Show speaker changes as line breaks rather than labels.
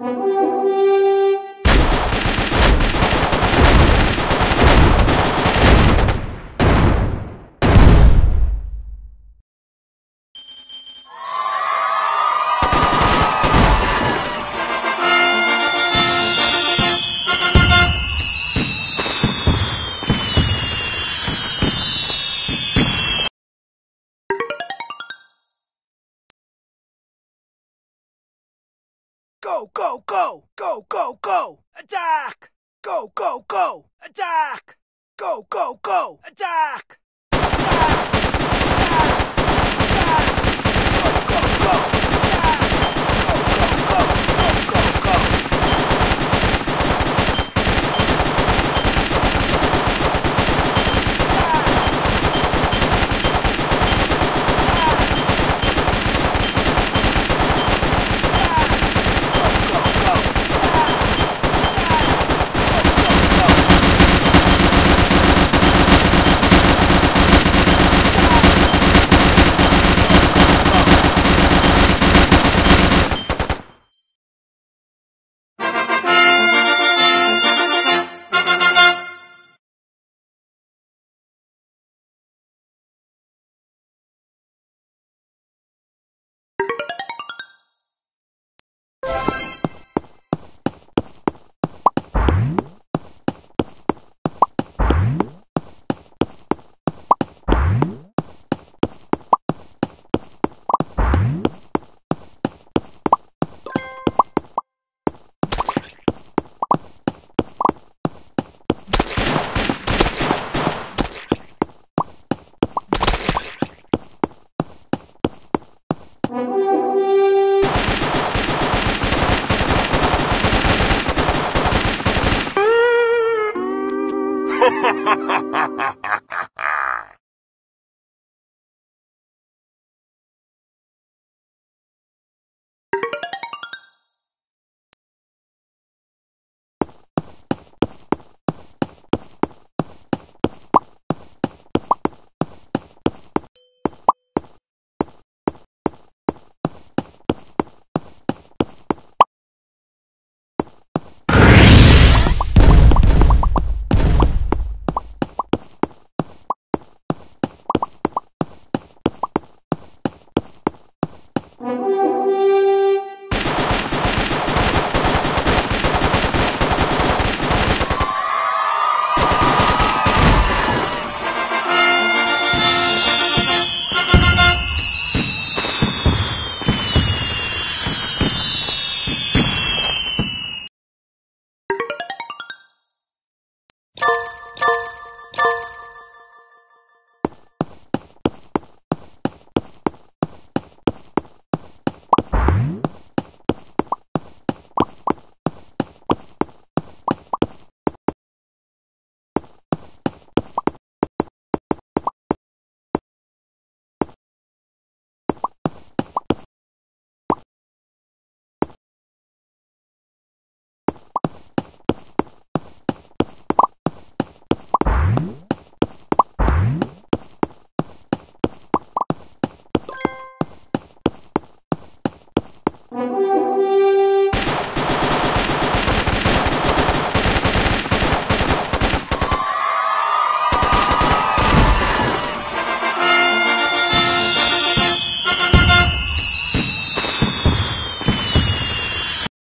Go, go, go, go, go, go, attack! Go, go, go, attack! Go, go, go, attack! Attack!